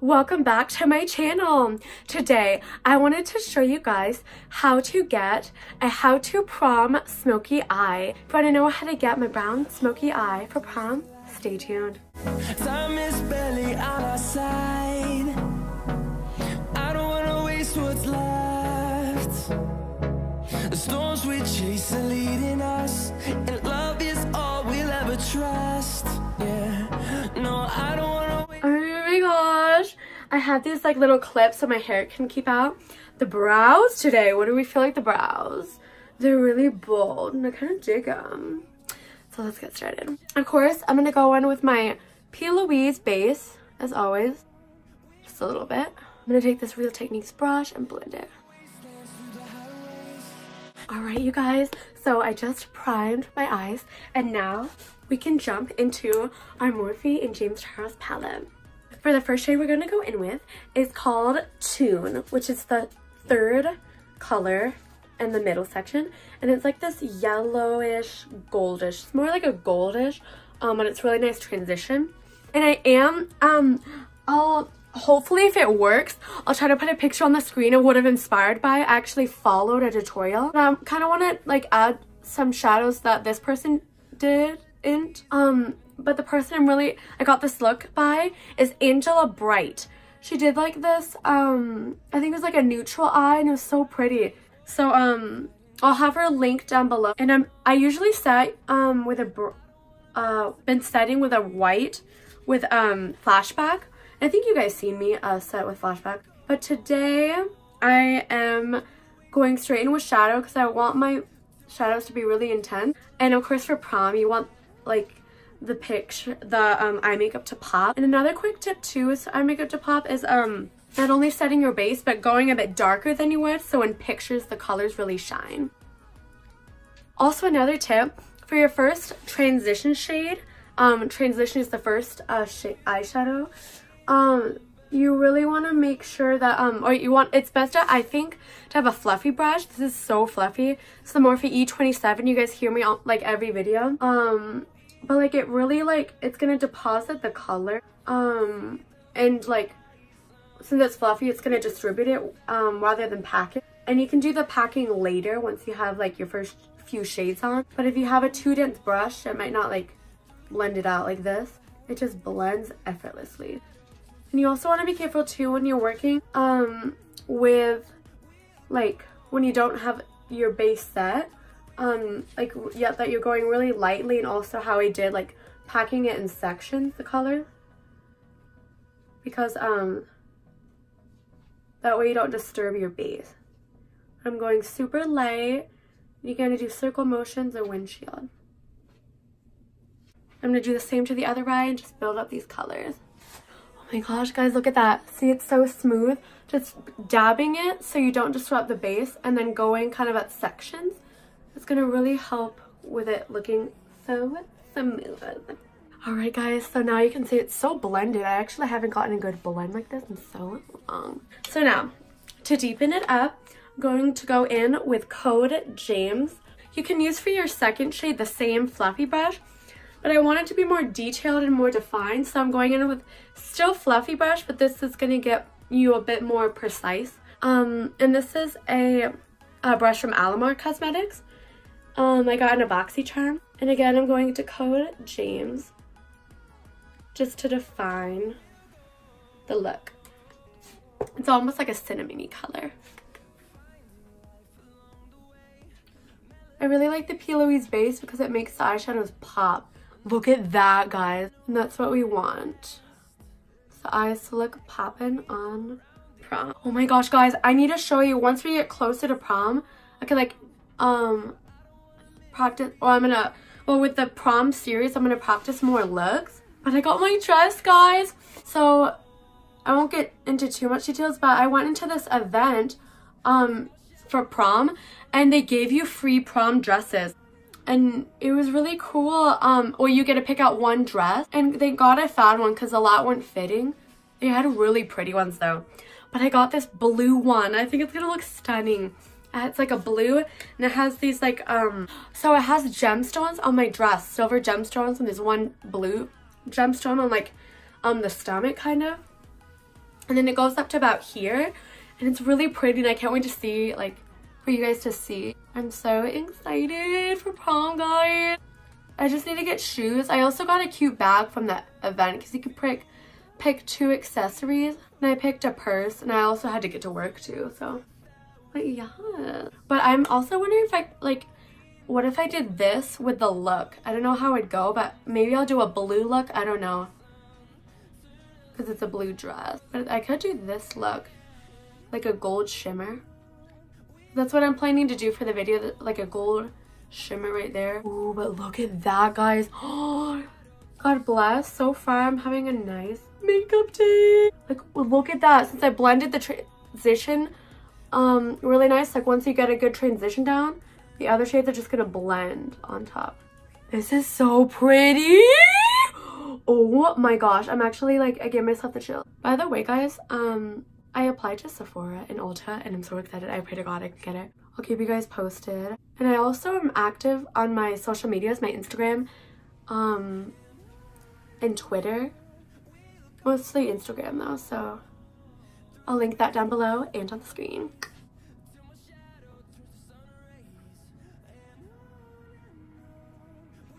welcome back to my channel. Today, I wanted to show you guys how to get a how to prom smoky eye. If you want to know how to get my brown smoky eye for prom, stay tuned. Time is barely on our side. I don't wanna waste what's left. The storms we chase are leading us, and love is all we'll ever trust. Yeah, I have these like little clips so my hair can keep out. The brows today, what do we feel like the brows? They're really bold and I kind of dig them. So let's get started. Of course, I'm to go in with my P. Louise base, as always. Just a little bit. I'm to take this Real Techniques brush and blend it. Alright, you guys. So I just primed my eyes. And now we can jump into our Morphe and James Charles palette. For the first shade we're going to go in with is called Tune, which is the third color in the middle section. And it's like this yellowish, goldish. It's more like a goldish, um, and it's really nice transition. And I am, um, I'll, hopefully if it works, I'll try to put a picture on the screen of what I'm inspired by. I actually followed a tutorial. I kind of want to like add some shadows that this person did in. Um, but the person I'm really, I got this look by is Angela Bright. She did like this, um, I think it was like a neutral eye and it was so pretty. So, um, I'll have her link down below. And I'm, I usually set, um, with a, uh, been setting with a white with, um, flashback. I think you guys seen me, uh, set with flashback. But today, I am going straight in with shadow because I want my shadows to be really intense. And of course for prom, you want, like, the picture, the um, eye makeup to pop. And another quick tip too is eye makeup to pop is um not only setting your base, but going a bit darker than you would. So in pictures, the colors really shine. Also another tip, for your first transition shade, um, transition is the first uh, eyeshadow, um, you really want to make sure that, um, or you want, it's best to, I think, to have a fluffy brush. This is so fluffy. It's the Morphe E27. You guys hear me on, like, every video. Um, but, like, it really, like, it's to deposit the color. Um, and, like, since it's fluffy, it's to distribute it, um, rather than pack it. And you can do the packing later once you have, like, your first few shades on. But if you have a too dense brush, it might not, like, blend it out like this. It just blends effortlessly. And you also want to be careful too when you're working um, with like when you don't have your base set um like yeah that you're going really lightly and also how I did like packing it in sections the color because um that way you don't disturb your base I'm going super light you're to do circle motions or windshield I'm to do the same to the other eye and just build up these colors Oh my gosh, guys, look at that. See, it's so smooth. Just dabbing it so you don't disrupt the base and then going kind of at sections. It's to really help with it looking so smooth. Alright guys, so now you can see it's so blended. I actually haven't gotten a good blend like this in so long. So now, to deepen it up, I'm going to go in with Code James. You can use for your second shade the same fluffy brush, but I want it to be more detailed and more defined. So I'm going in with still fluffy brush, but this is to get you a bit more precise. Um, and this is a, a brush from Alamar Cosmetics. Um, I got in a BoxyCharm. And again, I'm going to code James just to define the look. It's almost like a cinnamony color. I really like the P. Louise base because it makes the eyeshadows pop. Look at that, guys. And that's what we want. The eyes to look popping on prom. Oh my gosh, guys. I need to show you once we get closer to prom. I could like, um, practice. Or I'm gonna, well, with the prom series, I'm gonna practice more looks. But I got my dress, guys. So I won't get into too much details, but I went into this event um, for prom and they gave you free prom dresses and it was really cool um or you get to pick out one dress and thank god i found one because a lot weren't fitting they had really pretty ones though but i got this blue one i think it's gonna look stunning it's like a blue and it has these like um so it has gemstones on my dress silver gemstones and there's one blue gemstone on like um the stomach kind of And then it goes up to about here. And it's really pretty and I can't wait to see, like, for you guys to see. I'm so excited for prom, guys. I just need to get shoes. I also got a cute bag from that event because you can pick, pick two accessories. And I picked a purse and I also had to get to work too, so. But yeah. But I'm also wondering if I, like, what if I did this with the look? I don't know how it'd go, but maybe I'll do a blue look. I don't know. Because it's a blue dress. But I could do this look. Like a gold shimmer. That's what I'm planning to do for the video. Like a gold shimmer right there. Ooh, but look at that, guys. Oh, God bless. So far, I'm having a nice makeup day. Like, look at that. Since I blended the transition um, really nice. Like, once you get a good transition down, the other shades are just gonna blend on top. This is so pretty. Oh my gosh. I'm actually like, I gave myself the chill. By the way, guys, um, I applied to Sephora and Ulta and I'm so excited. I pray to God I can get it. I'll keep you guys posted. And I also am active on my social medias, my Instagram, um, and Twitter. Mostly Instagram though, so I'll link that down below and on the screen.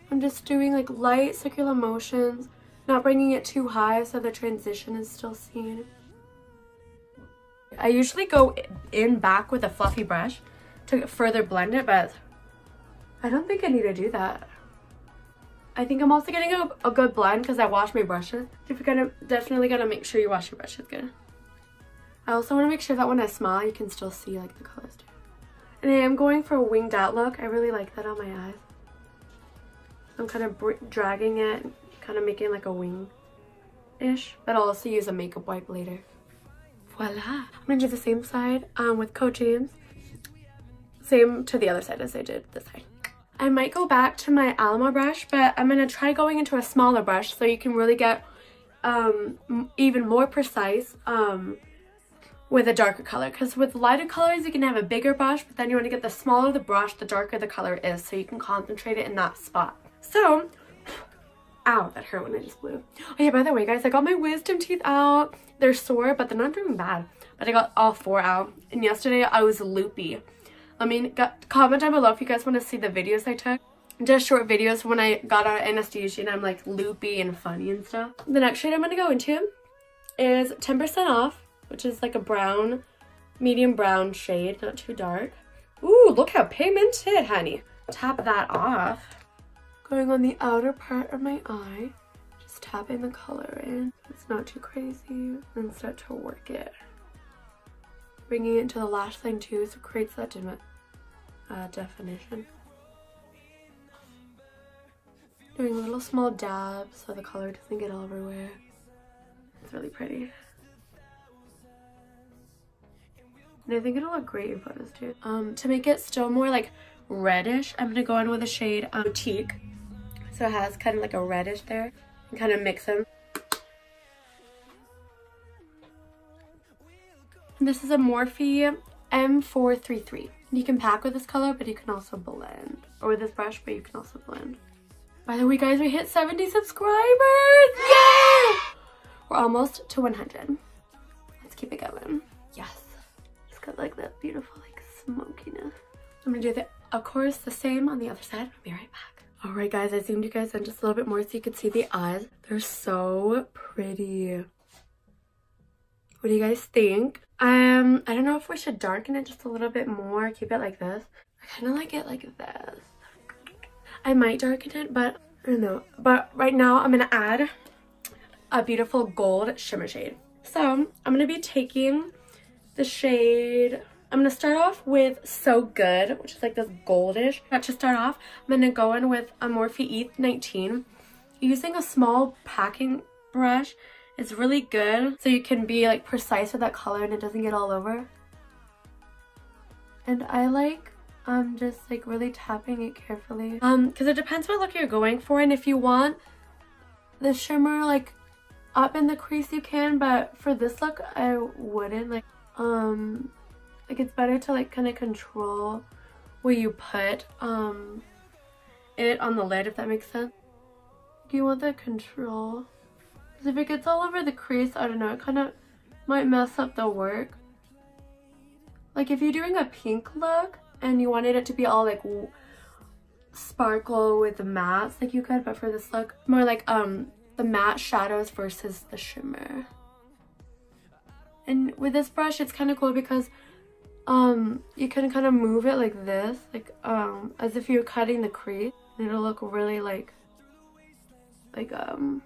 I'm just doing like light circular motions, not bringing it too high so the transition is still seen. I usually go in back with a fluffy brush to further blend it, but I don't think I need to do that. I think I'm also getting a, a good blend because I wash my brushes. You're gonna, definitely gotta make sure you wash your brushes good. I also want to make sure that when I smile, you can still see like the colors too. And I am going for a winged out look. I really like that on my eyes. I'm kind of dragging it, kind of making like a wing-ish. But I'll also use a makeup wipe later. Voila! I'm going to do the same side um, with Code James. Same to the other side as I did this side. I might go back to my Alamar brush, but I'm going to try going into a smaller brush so you can really get um, even more precise um, with a darker color. Because with lighter colors, you can have a bigger brush, but then you want to get the smaller the brush, the darker the color is, so you can concentrate it in that spot. So, ow, that hurt when I just blew. Oh yeah, by the way, guys, I got my wisdom teeth out. They're sore, but they're not doing bad. But I got all four out. And yesterday, I was loopy. I mean, got, comment down below if you guys want to see the videos I took. Just short videos when I got out of anesthesia and I'm like loopy and funny and stuff. The next shade I'm to go into is 10% off, which is like a brown, medium brown shade, not too dark. Ooh, look how pigmented, honey. Tap that off. Going on the outer part of my eye, just tapping the color in. It's not too crazy, and start to work it bringing it to the lash line too so it creates that uh, definition. Doing little small dabs so the color doesn't get all everywhere. It's really pretty. And I think it'll look great in photos too. Um, to make it still more like reddish, I'm gonna go in with a shade um, Boutique. So it has kind of like a reddish there and kind of mix them. This is a Morphe M433. You can pack with this color, but you can also blend. Or with this brush, but you can also blend. By the way, guys, we hit 70 subscribers! Yay! We're almost to 100. Let's keep it going. Yes. Got like that beautiful like smokiness. I'm gonna do the, of course, the same on the other side. I'll be right back. All right, guys, I zoomed you guys in just a little bit more so you can see the eyes. They're so pretty. What do you guys think? Um, I don't know if we should darken it just a little bit more, keep it like this. I kind of like it like this. I might darken it, but I don't know. But right now I'm to add a beautiful gold shimmer shade. So I'm to be taking the shade, I'm to start off with So Good, which is like this goldish. But to start off, I'm to go in with a Morphe E19 using a small packing brush it's really good so you can be like precise with that color and it doesn't get all over. And I like um just like really tapping it carefully. Um, because it depends what look you're going for and if you want the shimmer like up in the crease you can, but for this look I wouldn't like um like it's better to like kind of control where you put um it on the lid if that makes sense. Do you want the control? Because if it gets all over the crease, I don't know, it kind of might mess up the work. Like if you're doing a pink look and you wanted it to be all like sparkle with the mattes like you could, but for this look, more like um the matte shadows versus the shimmer. And with this brush, it's kind of cool because um you can kind of move it like this, like um as if you're cutting the crease. And it'll look really like like um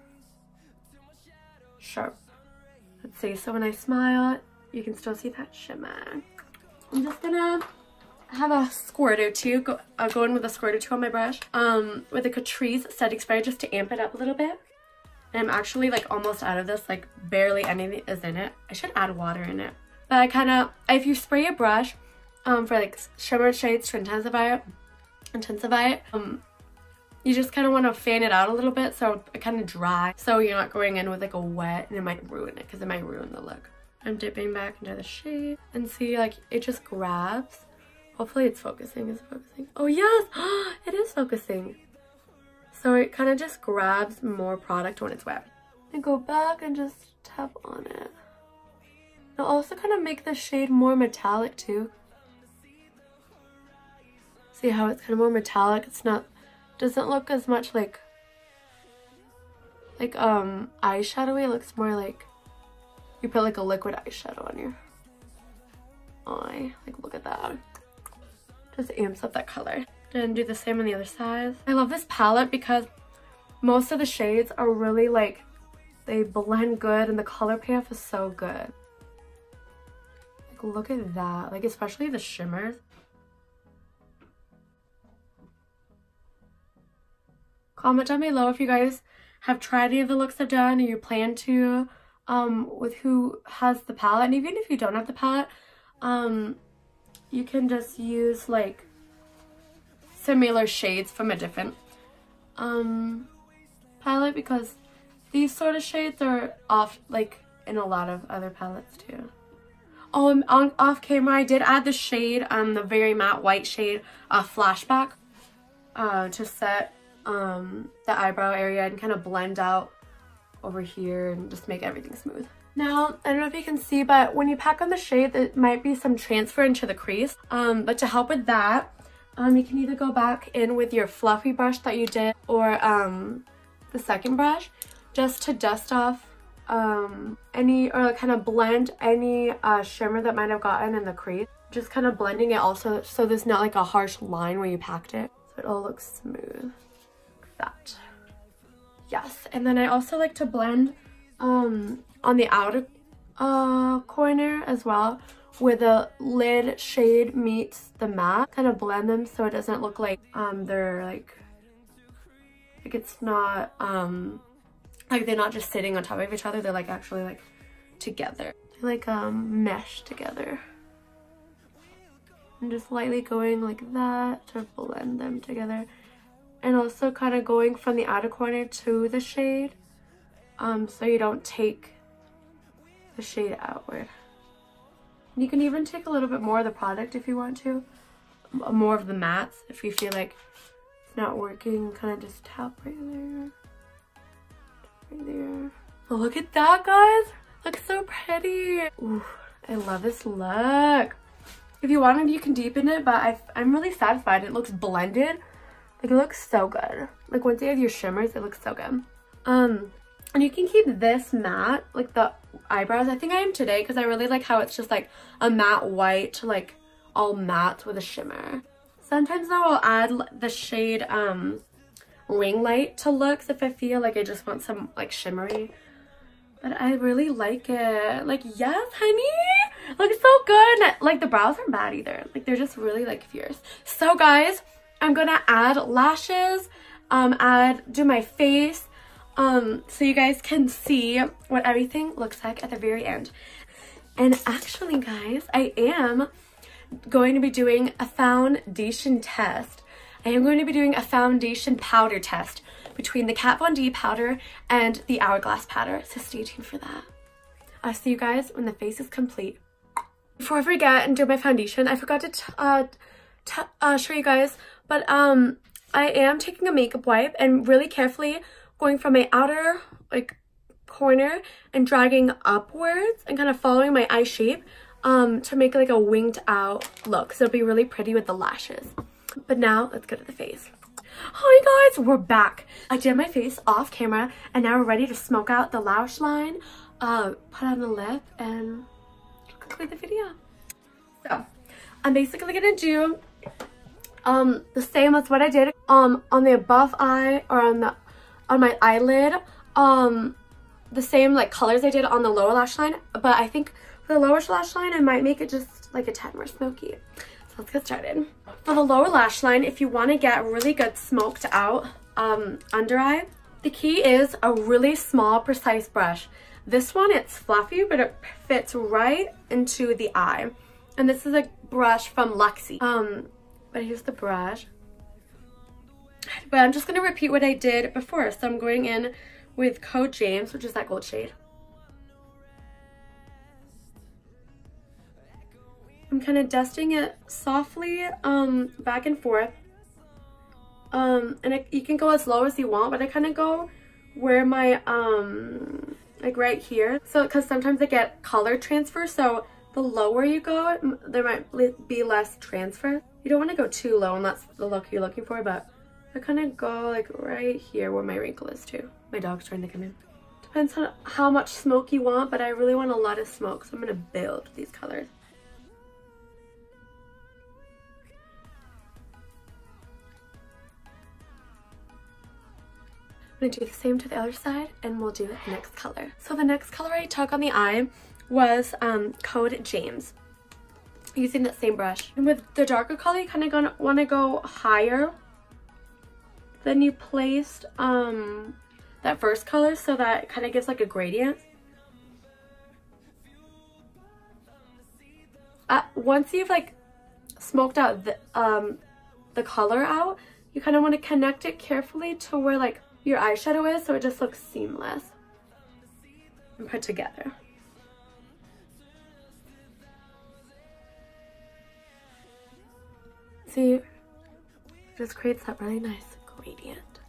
sharp. Let's see. So when I smile, you can still see that shimmer. I'm just gonna have a squirt or two, go, uh, go in with a squirt or two on my brush um, with a Catrice setting spray just to amp it up a little bit. And I'm actually like almost out of this, like barely anything is in it. I should add water in it. But I kind of, if you spray a brush um, for like shimmer shades to intensify it, intensify it, um, you just kind of want to fan it out a little bit so it kind of dry. So you're not going in with like a wet and it might ruin it because it might ruin the look. I'm dipping back into the shade and see like it just grabs Hopefully it's focusing. Is it focusing? Oh yes, it is focusing. So it kind of just grabs more product when it's wet. And go back and just tap on it. It'll also kind of make the shade more metallic too. See how it's kind of more metallic? It's not, doesn't look as much like, like um eyeshadowy. It looks more like you put like a liquid eyeshadow on your eye. Like look at that just amps up that color. And do the same on the other side. I love this palette because most of the shades are really like, they blend good and the color payoff is so good. Like look at that, like especially the shimmers. Comment down below if you guys have tried any of the looks I've done or you plan to um, with who has the palette. And even if you don't have the palette, um, you can just use like similar shades from a different um, palette because these sort of shades are off like in a lot of other palettes too. Oh, um, on off camera, I did add the shade, um, the very matte white shade, uh, Flashback, uh, to set um, the eyebrow area and kind of blend out over here and just make everything smooth. Now, I don't know if you can see, but when you pack on the shade, there might be some transfer into the crease. Um, but to help with that, um, you can either go back in with your fluffy brush that you did or um, the second brush just to dust off um, any or kind of blend any uh, shimmer that might have gotten in the crease. Just kind of blending it also so there's not like a harsh line where you packed it. So it all looks smooth. Like that. Yes, and then I also like to blend um, on the outer uh, corner as well where the lid shade meets the matte. Kind of blend them so it doesn't look like um, they're like, like it's not, um, like they're not just sitting on top of each other. They're like actually like together. They like um, mesh together. And just lightly going like that to blend them together. And also kind of going from the outer corner to the shade um, so you don't take the shade outward. You can even take a little bit more of the product if you want to. More of the mattes if you feel like it's not working. Kind of just tap right there. Right there. Oh, look at that, guys. Looks so pretty. Ooh, I love this look. If you wanted, you can deepen it, but i am really satisfied. It looks blended. Like, it looks so good. Like, once you have your shimmers, it looks so good. Um, and you can keep this matte, like the eyebrows. I think I am today because I really like how it's just like a matte white, to like all matte with a shimmer. Sometimes though I'll add the shade um, Ring Light to looks if I feel like I just want some like shimmery. But I really like it. Like, yes, honey! Looks so good! Like, the brows aren't bad either. Like, they're just really, like, fierce. So, guys, I'm gonna add lashes, um, add, do my face, um, so you guys can see what everything looks like at the very end. And actually, guys, I am going to be doing a foundation test. I am going to be doing a foundation powder test between the Kat Von D powder and the Hourglass powder, so stay tuned for that. I'll see you guys when the face is complete. Before I forget and do my foundation, I forgot to uh, uh, show you guys, but um, I am taking a makeup wipe and really carefully going from my outer like corner and dragging upwards and kind of following my eye shape um, to make like a winged out look. So it'll be really pretty with the lashes. But now let's go to the face. Hi guys, we're back. I did my face off camera and now we're ready to smoke out the lash line, uh, put on the lip and conclude the video. So I'm basically gonna do um the same as what I did um on the above eye or on the on my eyelid um the same like colors I did on the lower lash line but I think for the lower lash line I might make it just like a tad more smoky. So let's get started. For the lower lash line if you want to get really good smoked out um under eye the key is a really small precise brush. This one it's fluffy but it fits right into the eye. And this is a brush from Luxie. Um but here's the brush. But I'm just going to repeat what I did before. So I'm going in with Code James, which is that gold shade. I'm kind of dusting it softly um, back and forth. Um, and it, you can go as low as you want, but I kind of go where my, um, like right here. So, because sometimes I get color transfer. So the lower you go, there might be less transfer. You don't want to go too low and that's the look you're looking for, but I kind of go like right here where my wrinkle is too. My dog's trying to come in. Depends on how much smoke you want, but I really want a lot of smoke, so I'm to build these colors. I'm to do the same to the other side and we'll do the next color. So the next color I took on the eye was um, Code James using that same brush. And with the darker color, you kind of gonna want to go higher than you placed um, that first color so that kind of gives like a gradient. Uh, once you've like smoked out the, um, the color out, you kind of want to connect it carefully to where like your eyeshadow is so it just looks seamless and put together. See, just creates that really nice gradient.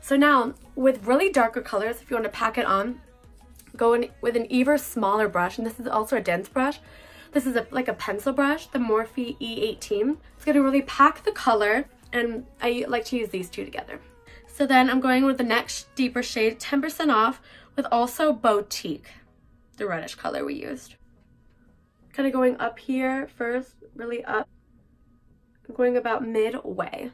So now, with really darker colors, if you want to pack it on, go in with an even smaller brush, and this is also a dense brush. This is a, like a pencil brush, the Morphe E18. It's going to really pack the color, and I like to use these two together. So then I'm going with the next deeper shade, 10% off, with also Boutique, the reddish color we used. Kind of going up here first, really up. I'm going about midway.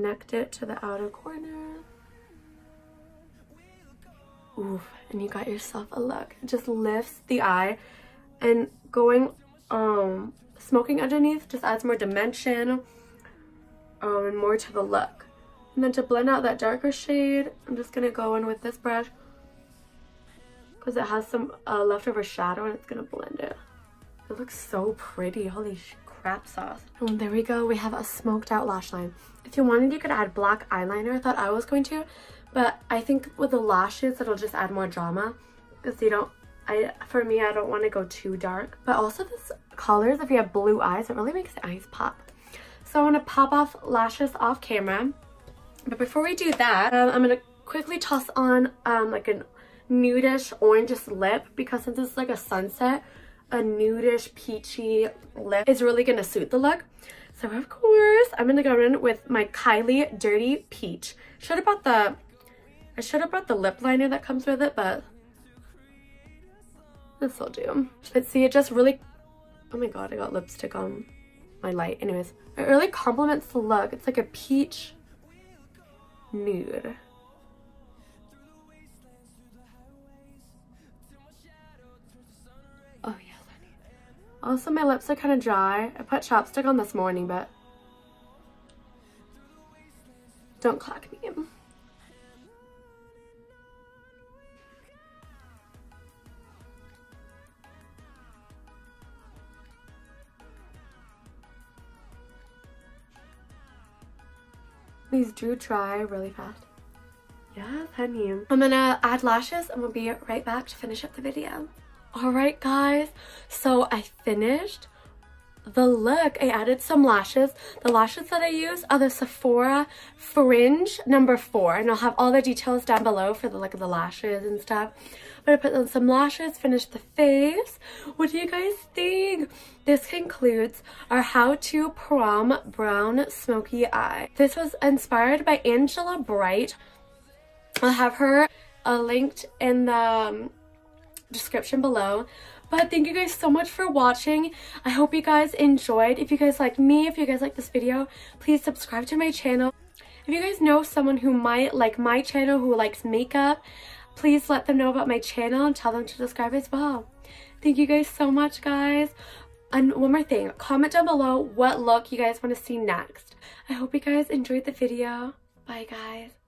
Connect it to the outer corner. And you got yourself a look. It just lifts the eye and going um smoking underneath just adds more dimension um, and more to the look. And then to blend out that darker shade, I'm just to go in with this brush because it has some uh, leftover shadow and it's to blend it. It looks so pretty. Holy crap sauce. And there we go. We have a smoked out lash line. If you wanted, you could add black eyeliner. I thought I was going to, but I think with the lashes, it'll just add more drama because you don't, I, for me, I don't want to go too dark. But also this colors, if you have blue eyes, it really makes the eyes pop. So I'm going to pop off lashes off camera. But before we do that, um, I'm going to quickly toss on um, like a nudish orange lip because since it's like a sunset, a nudish peachy lip is really gonna suit the look. So of course, I'm gonna go in with my Kylie Dirty Peach. Should have brought the, I should have brought the lip liner that comes with it, but this will do. But see, it just really, oh my god, I got lipstick on my light. Anyways, it really complements the look. It's like a peach nude. Also, my lips are kind of dry. I put chapstick on this morning, but don't clock me. These do dry really fast. Yes, honey. I'm gonna add lashes and we'll be right back to finish up the video. Alright guys, so I finished the look, I added some lashes. The lashes that I use are the Sephora Fringe number four. And I'll have all the details down below for the look of the lashes and stuff. But I put on some lashes, finished the face. What do you guys think? This concludes our How to Prom Brown Smoky Eye. This was inspired by Angela Bright. I'll have her uh, linked in the um, description below. But thank you guys so much for watching. I hope you guys enjoyed. If you guys like me, if you guys like this video, please subscribe to my channel. If you guys know someone who might like my channel, who likes makeup, please let them know about my channel and tell them to subscribe as well. Thank you guys so much, guys. And one more thing, comment down below what look you guys want to see next. I hope you guys enjoyed the video. Bye, guys.